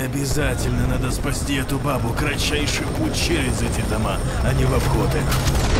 обязательно надо спасти эту бабу, кратчайший путь через эти дома, а не в обход их.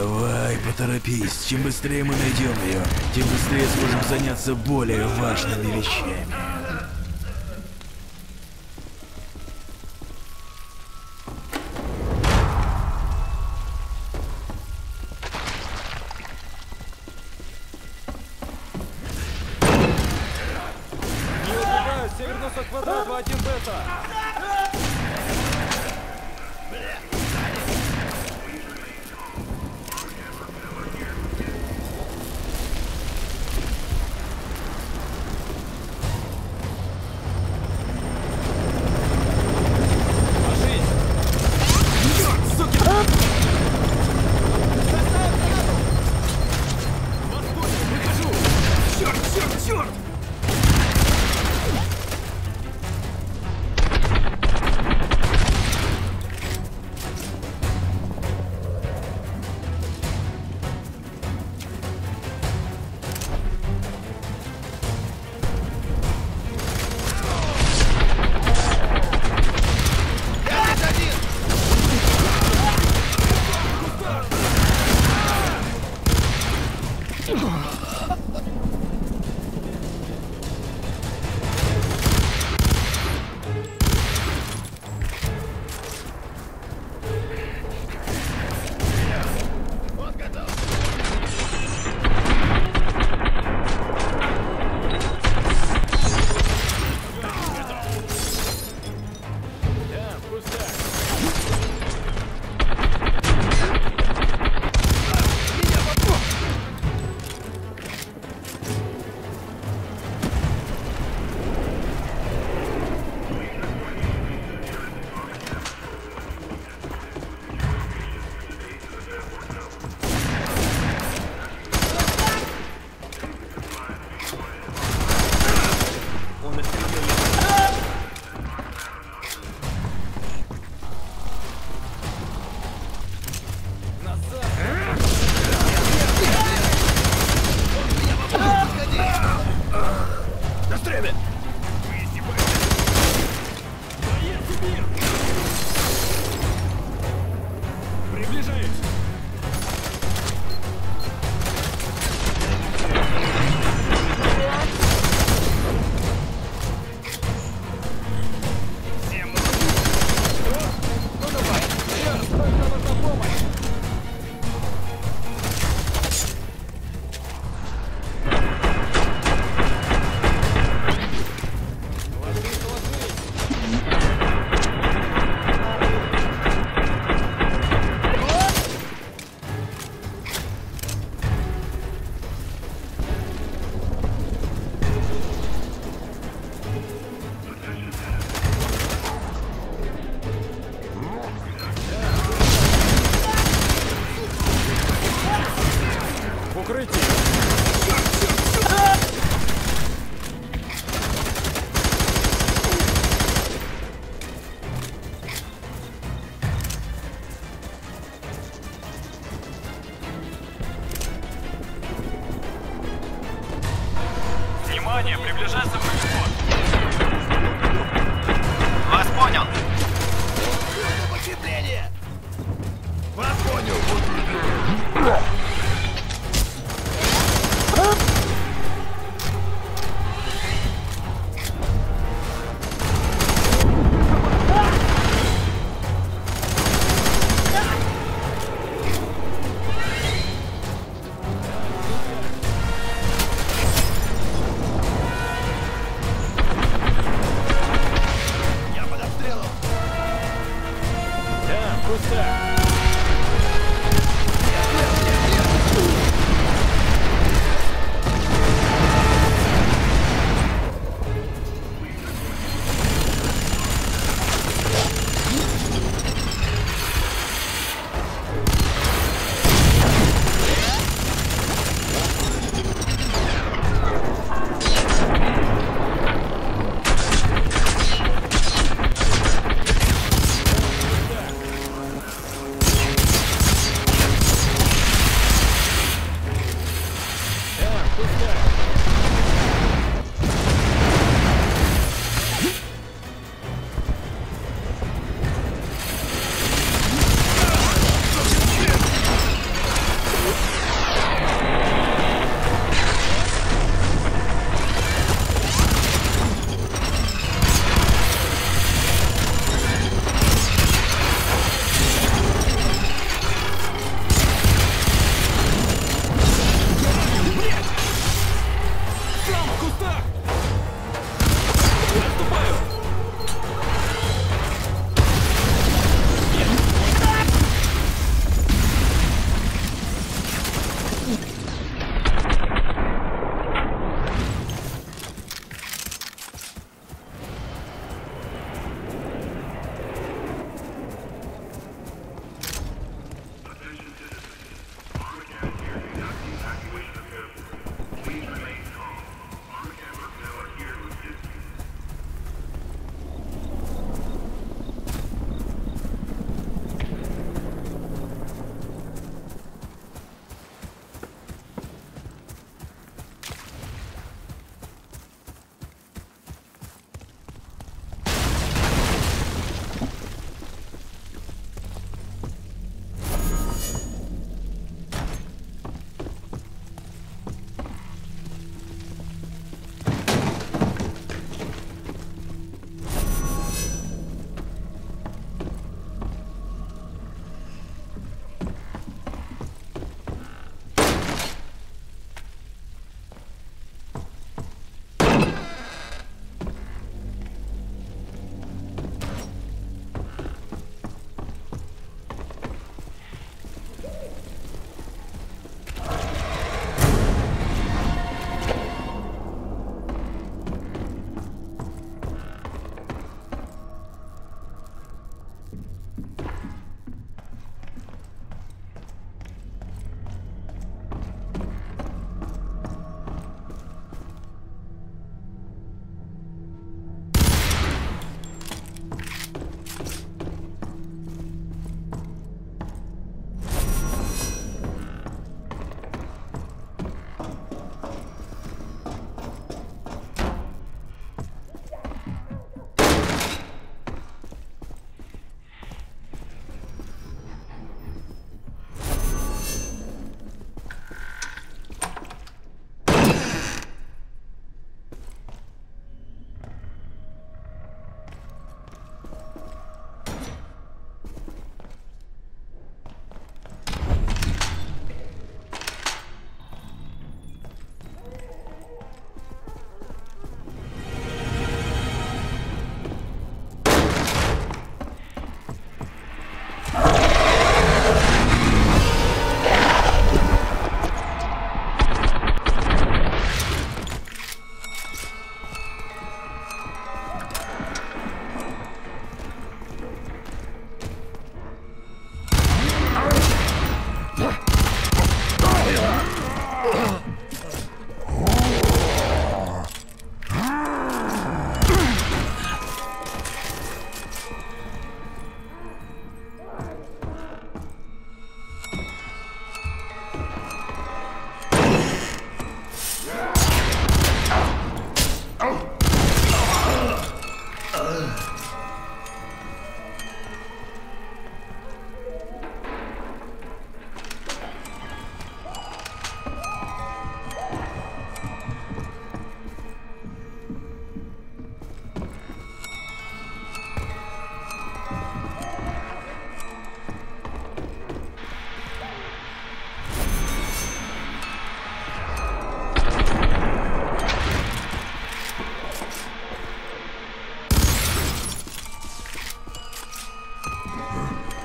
Давай, поторопись. Чем быстрее мы найдем ее, тем быстрее сможем заняться более важными вещами.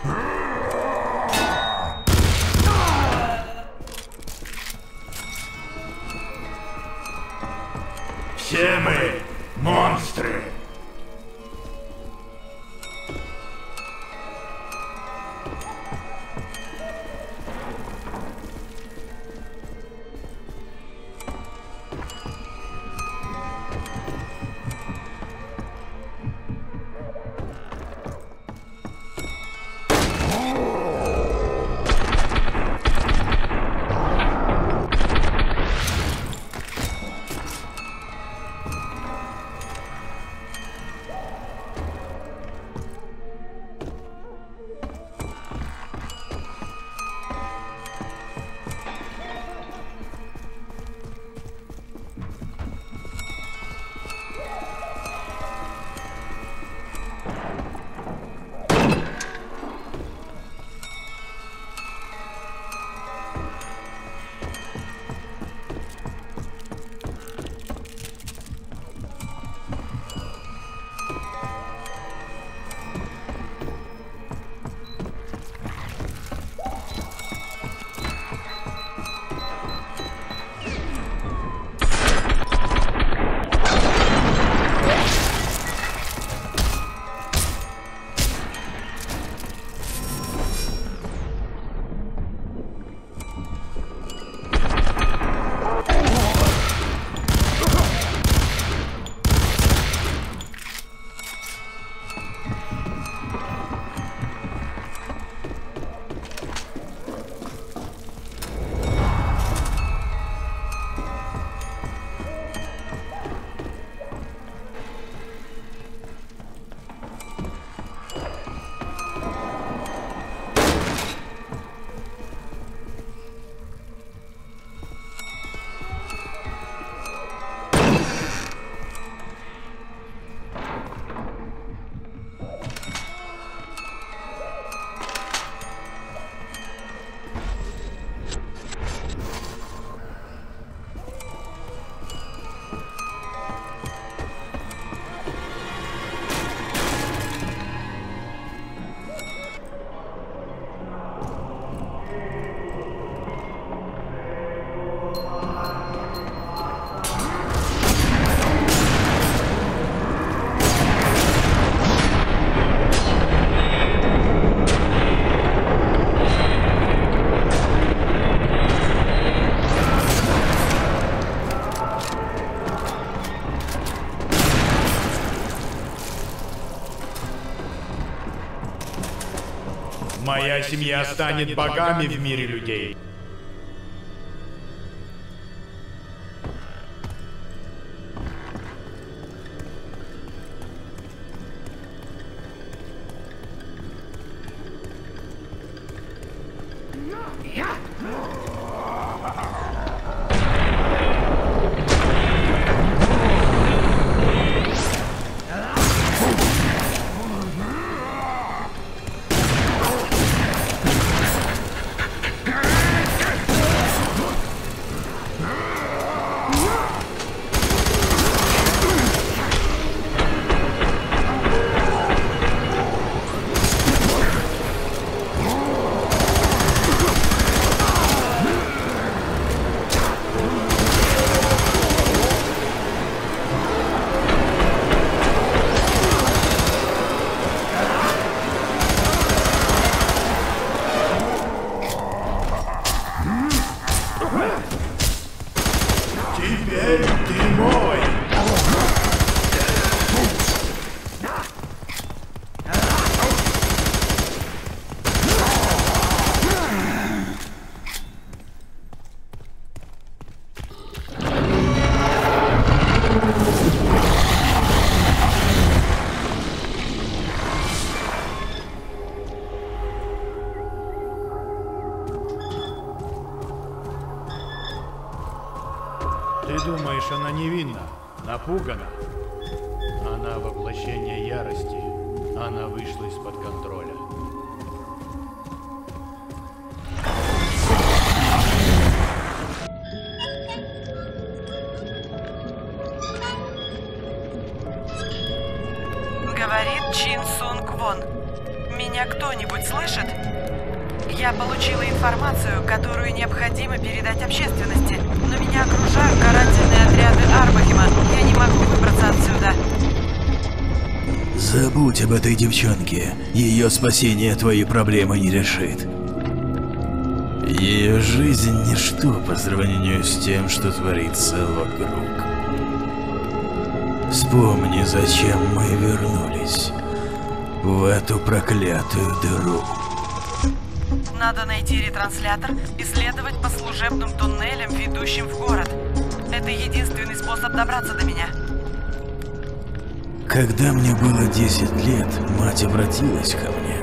Huh? Моя семья станет богами в мире людей. Слышит? Я получила информацию, которую необходимо передать общественности, но меня окружают карательные отряды Арбахема. Я не могу выбраться отсюда. Забудь об этой девчонке. Ее спасение твои проблемы не решит. Ее жизнь ничто по сравнению с тем, что творится вокруг. Вспомни, зачем мы вернулись в эту проклятую дыру. Надо найти ретранслятор и следовать по служебным туннелям, ведущим в город. Это единственный способ добраться до меня. Когда мне было 10 лет, мать обратилась ко мне.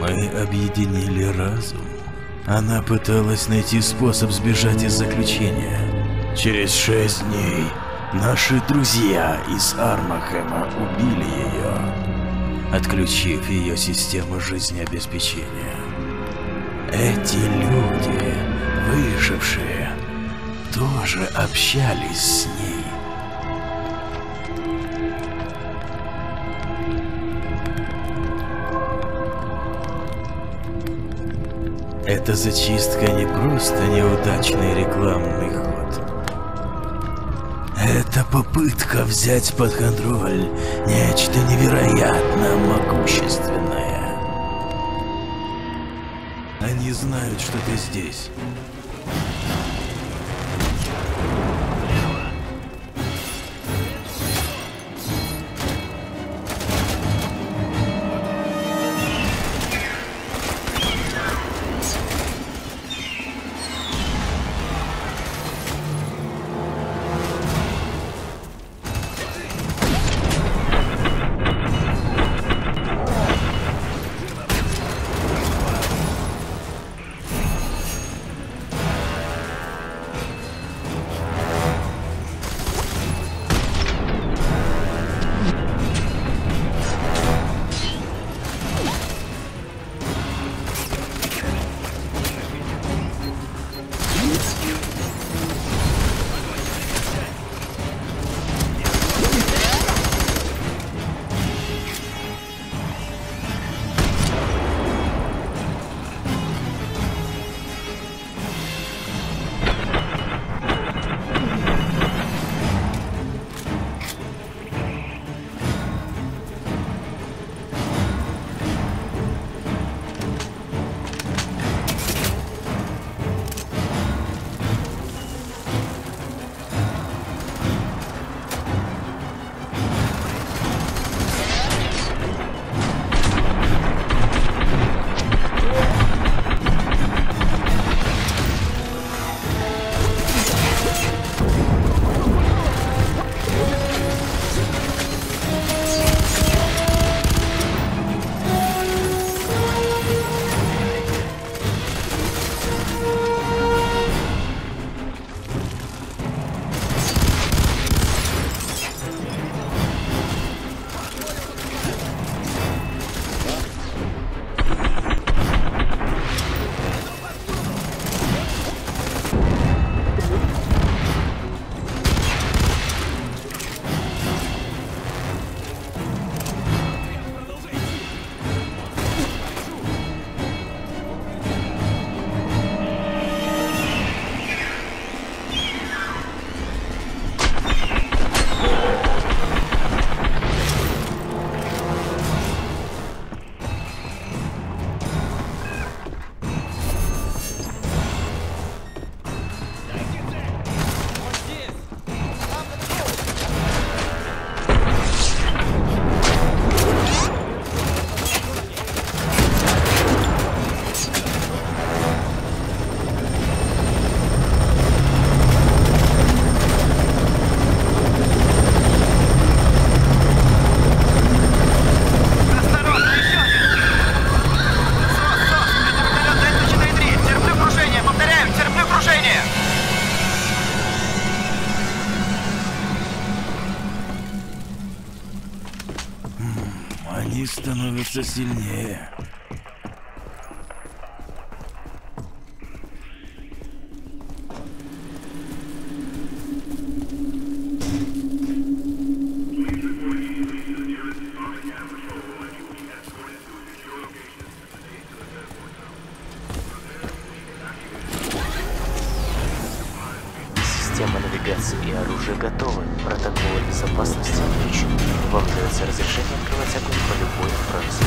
Мы объединили разум. Она пыталась найти способ сбежать из заключения. Через шесть дней наши друзья из Армахема убили ее, отключив ее систему жизнеобеспечения. Эти люди, выжившие, тоже общались с ней. Эта зачистка не просто неудачный рекламный ход. Это попытка взять под контроль нечто невероятно могущественное. Они знают, что ты здесь. Система навигации и оружия готовы. Протоколы безопасности включены. Вам дается разрешение открывать огонь по любой вражеской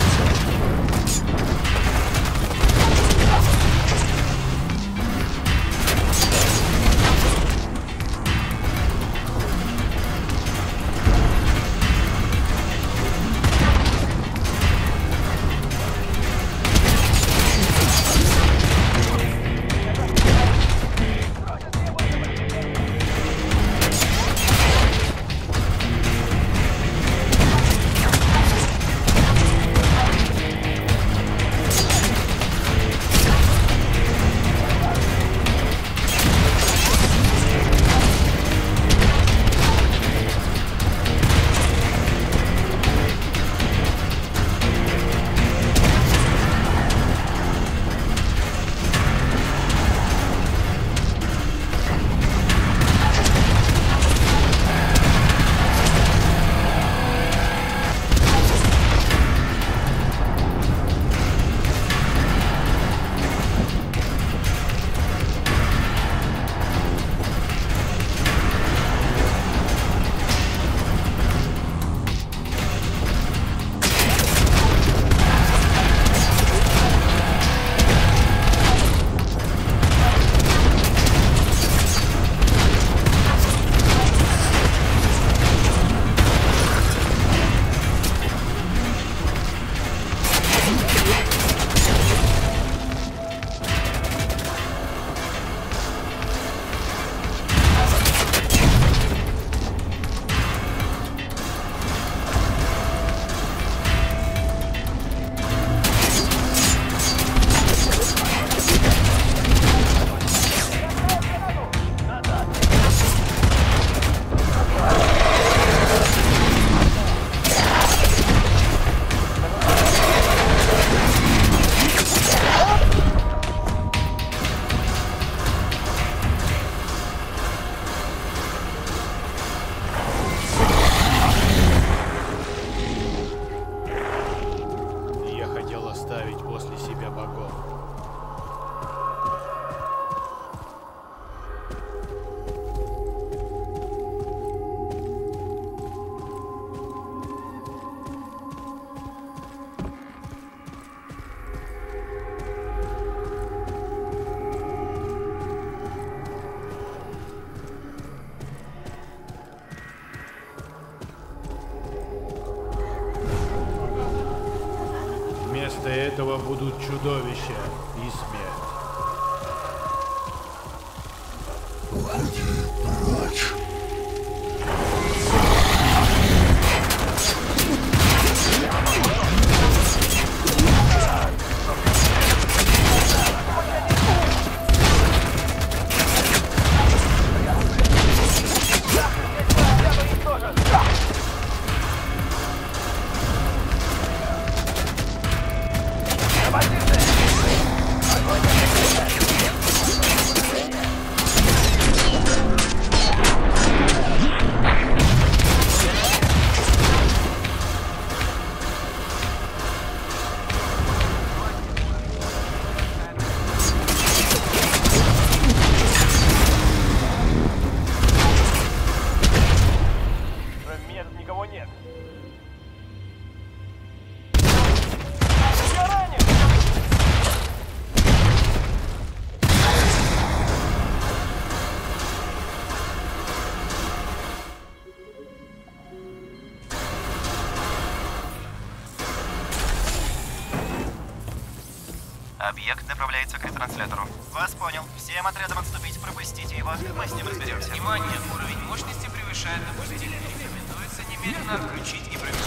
Объект направляется к ретранслятору. Вас понял. Всем отрядам отступить, пропустите его. Мы с ним разберемся. Внимание! Уровень мощности превышает допустимый. Рекомендуется немедленно отключить и провести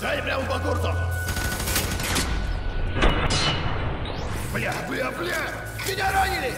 Дай прямо по курсу! Бля, бля, бля! Меня ранили!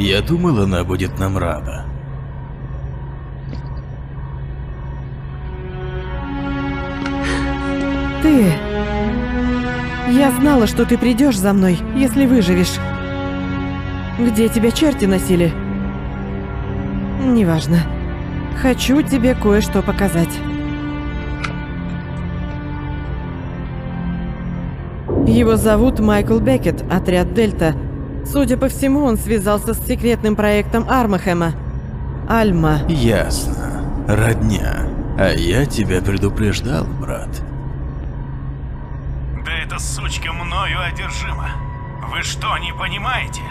Я думал, она будет нам рада. Ты... Я знала, что ты придешь за мной, если выживешь. Где тебя черти носили? Неважно. Хочу тебе кое-что показать. Его зовут Майкл Беккет, отряд Дельта. Судя по всему, он связался с секретным проектом Армахема. Альма. Ясно. Родня. А я тебя предупреждал, брат. Да эта сучка мною одержима. Вы что, не понимаете?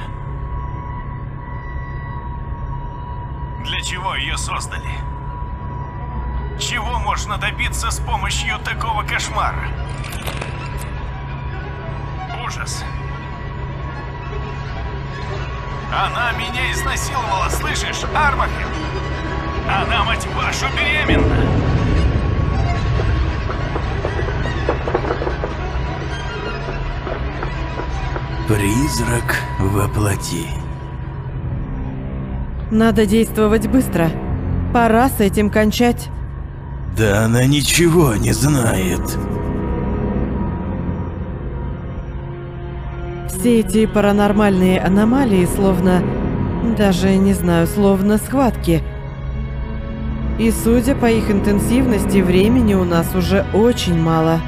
Для чего ее создали? Чего можно добиться с помощью такого кошмара? Ужас. Она меня изнасиловала, слышишь, Армахер? Она, мать вашу, беременна! Призрак воплоти. Надо действовать быстро. Пора с этим кончать. Да она ничего не знает. Все эти паранормальные аномалии словно... Даже не знаю, словно схватки. И судя по их интенсивности, времени у нас уже очень мало.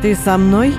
Ты со мной?